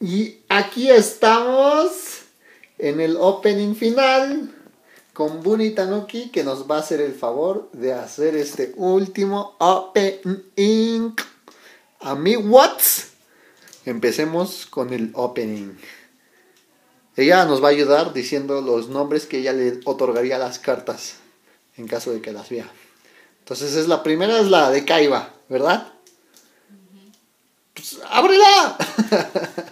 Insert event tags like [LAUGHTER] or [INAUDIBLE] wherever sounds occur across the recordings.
Y aquí estamos en el opening final con Bunny Tanuki que nos va a hacer el favor de hacer este último opening. A mí, Watts. Empecemos con el opening. Ella nos va a ayudar diciendo los nombres que ella le otorgaría a las cartas en caso de que las vea. Entonces es la primera es la de Kaiba, ¿verdad? Pues, ábrela. [LAUGHS]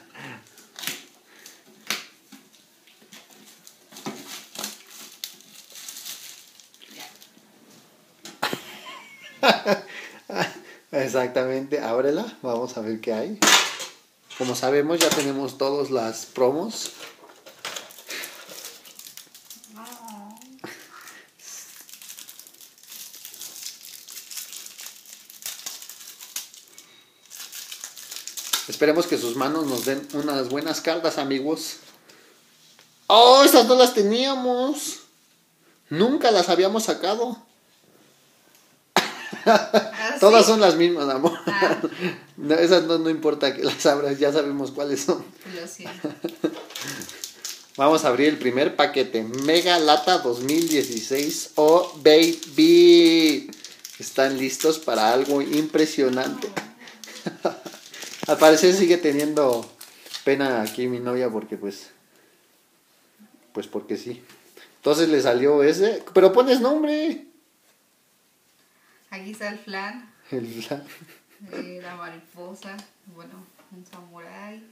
Exactamente, ábrela, vamos a ver qué hay. Como sabemos, ya tenemos todas las promos. Esperemos que sus manos nos den unas buenas cartas, amigos. ¡Oh, esas no las teníamos! Nunca las habíamos sacado. [LAUGHS] ¿Ah, Todas sí? son las mismas, amor. Ah. [LAUGHS] No, esas no, no importa que las abras, ya sabemos cuáles son. Lo siento. [LAUGHS] Vamos a abrir el primer paquete. Mega Lata 2016. Oh, baby. Están listos para algo impresionante. [LAUGHS] Al parecer sigue teniendo pena aquí mi novia porque pues... Pues porque sí. Entonces le salió ese. Pero pones nombre. Aquí está el flan, El- eh, la mariposa, bueno, un samurái.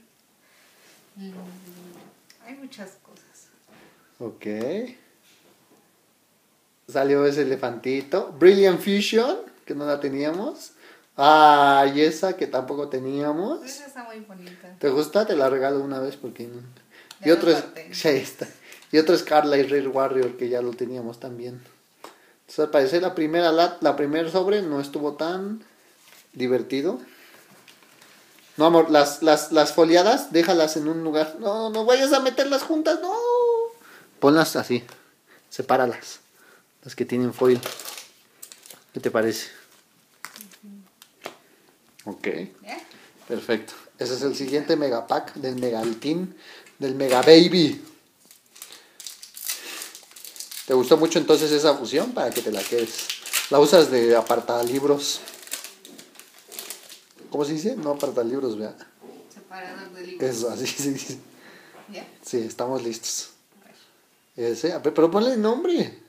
Mm, hay muchas cosas. Ok. Salió ese elefantito. Brilliant Fusion, que no la teníamos. Ah, y esa que tampoco teníamos. Esa está muy bonita. ¿Te gusta? Te la regalo una vez porque no. Y [LAUGHS] Ya otro es. sí, está. Y otro es Carla y Red Warrior, que ya lo teníamos también. Entonces, al parecer, la primera, la primer sobre no estuvo tan divertido. No, amor, las, las, las foliadas, déjalas en un lugar. No, no vayas a meterlas juntas, no. Ponlas así. Sepáralas. Las que tienen foil. ¿Qué te parece? Ok. ¿Ya? Perfecto. Ese es el siguiente mega pack del Mega Team, del Mega Baby. ¿Te gustó mucho entonces esa fusión? Para que te la quedes. La usas de apartalibros. ¿Cómo se dice? No apartalibros, vea. Separador de libros. Eso, así se dice. ¿Ya? Sí, estamos listos. Ese, pero ponle el nombre.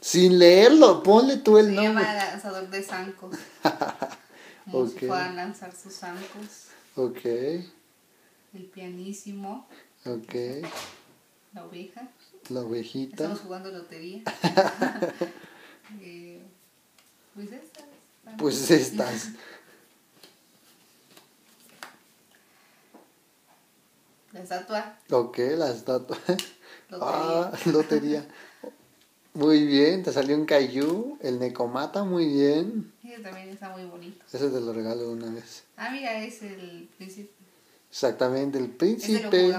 Sin leerlo, ponle tú el Se nombre. llama lanzador de zancos. [LAUGHS] Como Ok. si fueran a lanzar sus zancos. Ok, El pianísimo, ok. La oveja. La ovejita. Estamos jugando lotería. [LAUGHS] Eh, pues estas. Pues estas. La estatua, Ok, la estatua. lotería. Ah, lotería. Muy bien, te salió un Kaiju, el Necomata, muy bien. Ese también está muy bonito. Ese te lo regalo una vez. Ah, mira, es el príncipe. Exactamente, el príncipe.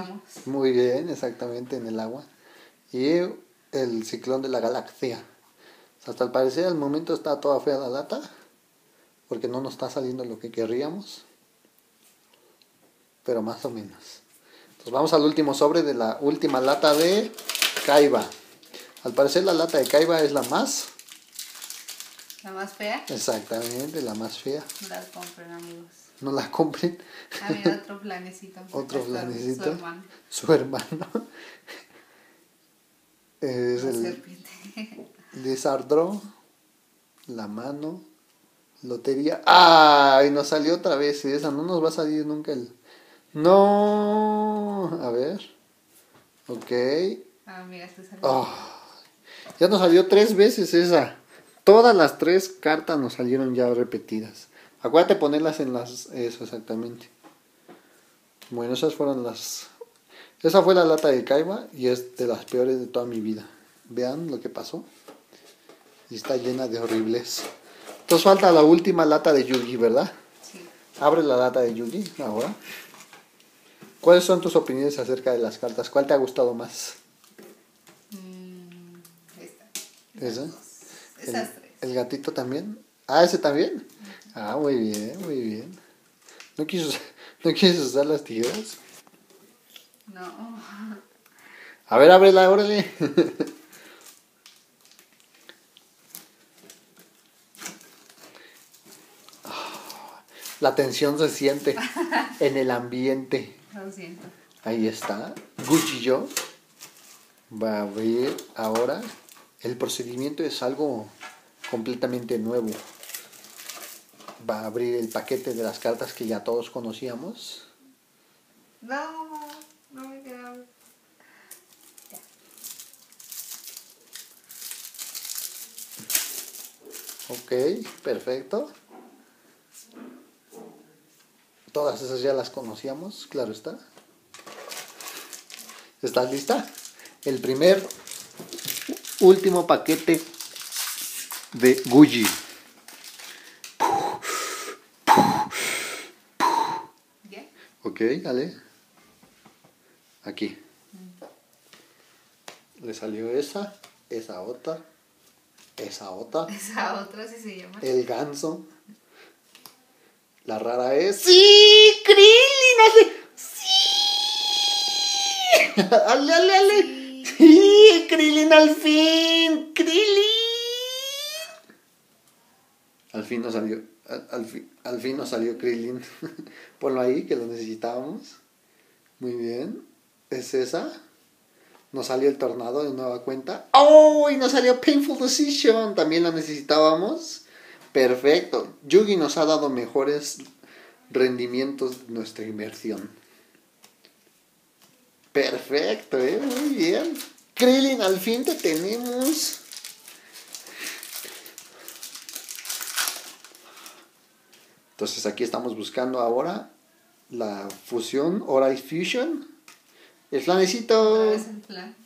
Muy bien, exactamente, en el agua. Y el ciclón de la galaxia. Hasta al parecer al momento está toda fea la lata, porque no nos está saliendo lo que querríamos. Pero más o menos. Entonces vamos al último sobre de la última lata de Kaiba. Al parecer la lata de Kaiba es la más, La más fea, exactamente, la más fea. la compren, amigos. No la compren. Mira, otro planecito. [LAUGHS] Otro. Su hermano, Su hermano. [LAUGHS] Es la el serpiente. Lizardro. La mano. Lotería. ¡Ay! Nos salió otra vez. Y esa no nos va a salir nunca el. No. A ver. Ok. Ah, mira, salió. Ah, ya nos salió tres veces esa. Todas las tres cartas nos salieron ya repetidas. Acuérdate ponerlas en las... Eso, exactamente. Bueno, esas fueron las... Esa fue la lata de Kaiba y es de las peores de toda mi vida. Vean lo que pasó. Y está llena de horribles. Entonces falta la última lata de Yugi, ¿verdad? Sí. Abre la lata de Yugi ahora. ¿Cuáles son tus opiniones acerca de las cartas? ¿Cuál te ha gustado más? Mm, esta. ¿Esa? Esas dos. Esas el, tres. el gatito también. Ah, ese también. Ah, muy bien, muy bien. No quiso. [LAUGHS] ¿No quieres usar las tijeras? No. A ver, ábrela, órale. [LAUGHS] La tensión se siente en el ambiente. [LAUGHS] Lo siento. Ahí está. Gucci yo. Va a abrir ahora. El procedimiento es algo completamente nuevo. Va a abrir el paquete de las cartas que ya todos conocíamos. No, no me queda. Ok, perfecto. Todas esas ya las conocíamos, claro está. ¿Estás lista? El primer, último paquete de Gucci. Ok, dale. Aquí. Le salió esa, esa otra, esa otra. [LAUGHS] Esa otra sí se llama. El ganso. La rara es. ¡Sí! ¡Krillin! ¡Sí! [LAUGHS] ¡Ale, ale, ale! Sí. ¡Sí! ¡Krillin al fin! ¡Krillin! Al fin nos salió. Al, al fin, al fin nos salió Krillin. [LAUGHS] Ponlo ahí, que lo necesitábamos. Muy bien. ¿Es esa? Nos salió el tornado de nueva cuenta. ¡Oh! Y nos salió Painful Decision. También la necesitábamos. Perfecto. Yugi nos ha dado mejores rendimientos de nuestra inversión. Perfecto, ¿eh? Muy bien. Krillin, al fin te tenemos. Entonces aquí estamos buscando ahora la fusión Orai Fusion. El flanecito. vez el plan.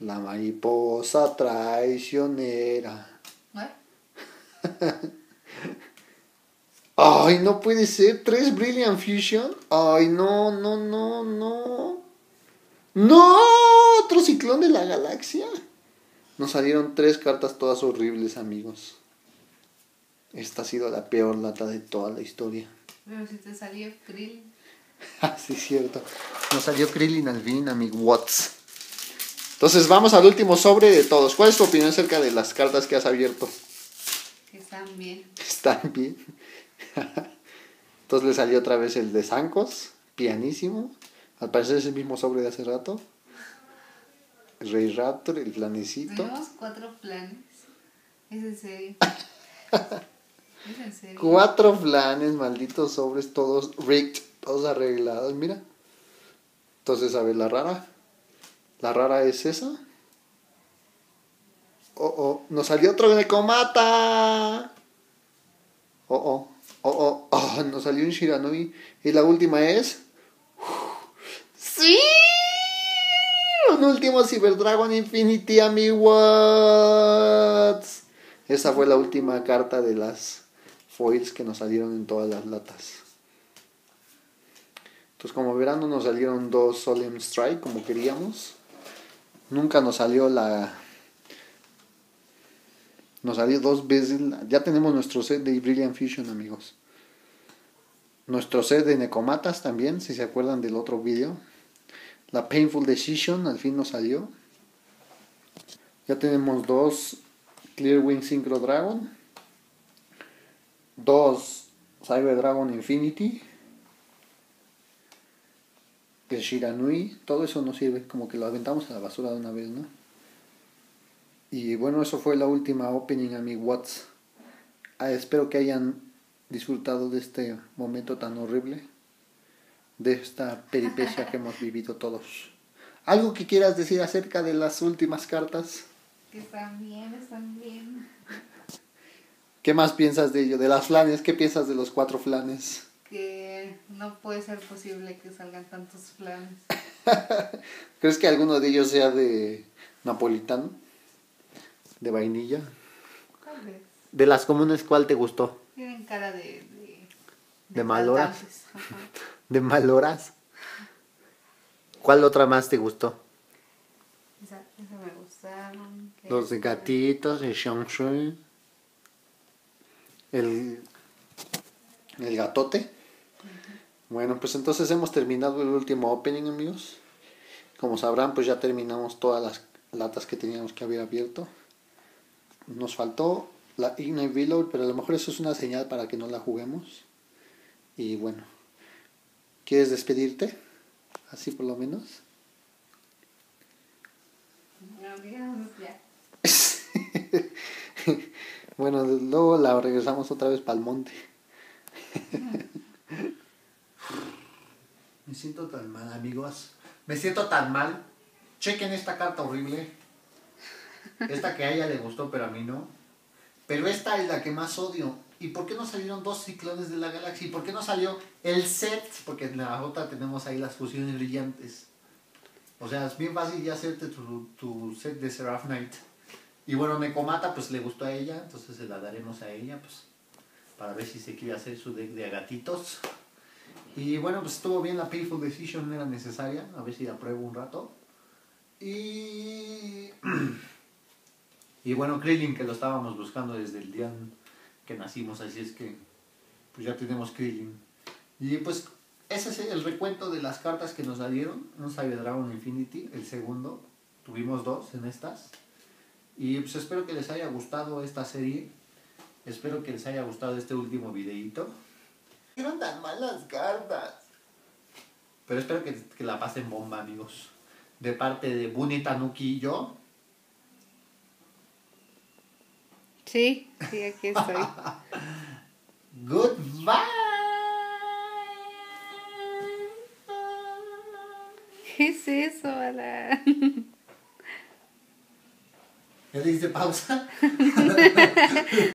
La mariposa traicionera. ¿What? [LAUGHS] Ay, no puede ser. ¿Tres Brilliant Fusion? Ay, no, no, no, no. ¡No! ¿Otro ciclón de la galaxia? Nos salieron tres cartas todas horribles, amigos. Esta ha sido la peor lata de toda la historia. Pero si te salió krill. [LAUGHS] Ah, sí, cierto. Nos salió Krillin al fin, amigo Watts. Entonces vamos al último sobre de todos. ¿Cuál es tu opinión acerca de las cartas que has abierto? Que están bien. [LAUGHS] Están bien. Entonces le salió otra vez el de Zancos, pianísimo. Al parecer es el mismo sobre de hace rato. Rey Raptor, el planecito. Tenemos cuatro planes. Es en serio. [LAUGHS] es en serio. Cuatro flanes, malditos sobres, todos rigged, todos arreglados, mira. Entonces, a ver, la rara. La rara es esa. Oh, oh, nos salió otro Nekomata. Oh, oh, oh, oh, oh, nos salió un Shiranui. Y la última es. ¡Sí! Un último Cyber Dragon Infinity, amigos. Esa fue la última carta de las foils que nos salieron en todas las latas. Entonces, como verán, no nos salieron dos Solemn Strike como queríamos. Nunca nos salió la. Nos salió dos veces. Ya tenemos nuestro set de Brilliant Fusion, amigos. Nuestro set de Necomatas también, si se acuerdan del otro video. La Painful Decision al fin nos salió. Ya tenemos dos Clear Wing Synchro Dragon. Dos Cyber Dragon Infinity. El Shiranui. Todo eso no sirve. Como que lo aventamos a la basura de una vez, ¿no? Y bueno, eso fue la última opening a mi Watts. Ah, espero que hayan disfrutado de este momento tan horrible. De esta peripecia que hemos vivido todos. ¿Algo que quieras decir acerca de las últimas cartas? Que están bien, están bien. ¿Qué más piensas de ello? De las flanes, ¿qué piensas de los cuatro flanes? Que no puede ser posible que salgan tantos planes. [LAUGHS] ¿Crees que alguno de ellos sea de napolitano? ¿De vainilla? Tal vez. De las comunes, ¿cuál te gustó? Tienen cara de. de, ¿De maloras? [LAUGHS] ¿De maloras? ¿Cuál otra más te gustó? Esa, esa me gustaron. Los de gatitos, el Shangshui, el, el gatote. Bueno, pues entonces hemos terminado el último opening, amigos. Como sabrán, pues ya terminamos todas las latas que teníamos que haber abierto. Nos faltó la Ignite Reload, pero a lo mejor eso es una señal para que no la juguemos. Y bueno, ¿quieres despedirte? Así por lo menos. No, digamos ya. [LAUGHS] bueno, luego la regresamos otra vez para el monte. [LAUGHS] Me siento tan mal, amigos. Me siento tan mal. Chequen esta carta horrible. Esta que a ella le gustó, pero a mí no. Pero esta es la que más odio. ¿Y por qué no salieron dos ciclones de la galaxia? ¿Y por qué no salió el set? Porque en la otra tenemos ahí las fusiones brillantes. O sea, es bien fácil ya hacerte tu, tu set de Seraph Knight. Y bueno, Nekomata pues le gustó a ella, entonces se la daremos a ella, pues, para ver si se quiere hacer su deck de gatitos. Y bueno, pues estuvo bien la Painful Decision, era necesaria, a ver si la pruebo un rato. Y... [CLEARS THROAT] Y bueno, Krillin, que lo estábamos buscando desde el día que nacimos, así es que pues ya tenemos Krillin. Y pues ese es el recuento de las cartas que nos salieron. Un Cyber Dragon Infinity, el segundo. Tuvimos dos en estas. Y pues espero que les haya gustado esta serie. Espero que les haya gustado este último videito. Eran tan malas cartas. Pero espero que, que la pasen bomba, amigos. De parte de Bunny Tanuki y yo. Sí, sí, aquí estoy. [LAUGHS] Goodbye. ¿Qué es eso, Ala? ¿Ya le pausa? [LAUGHS]